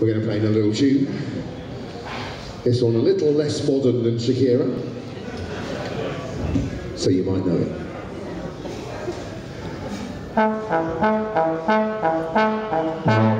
we're going to play in a little tune. It's on a little less modern than Shakira, so you might know it.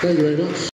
Hasta luego.